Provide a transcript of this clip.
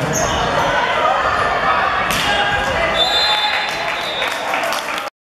Thank you.